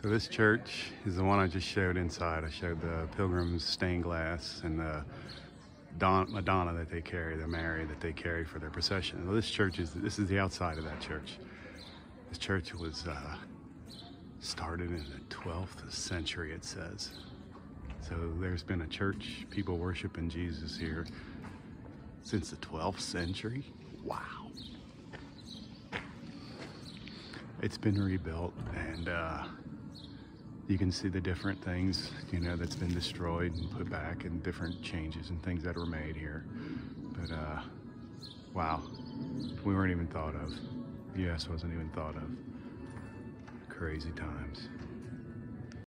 So this church is the one I just showed inside. I showed the pilgrim's stained glass and the Don, Madonna that they carry, the Mary that they carry for their procession. Well, this church is this is the outside of that church. This church was uh, started in the 12th century, it says. So there's been a church, people worshiping Jesus here since the 12th century. Wow. It's been rebuilt and uh, you can see the different things, you know, that's been destroyed and put back and different changes and things that were made here. But, uh, wow, we weren't even thought of. The U.S. wasn't even thought of. Crazy times.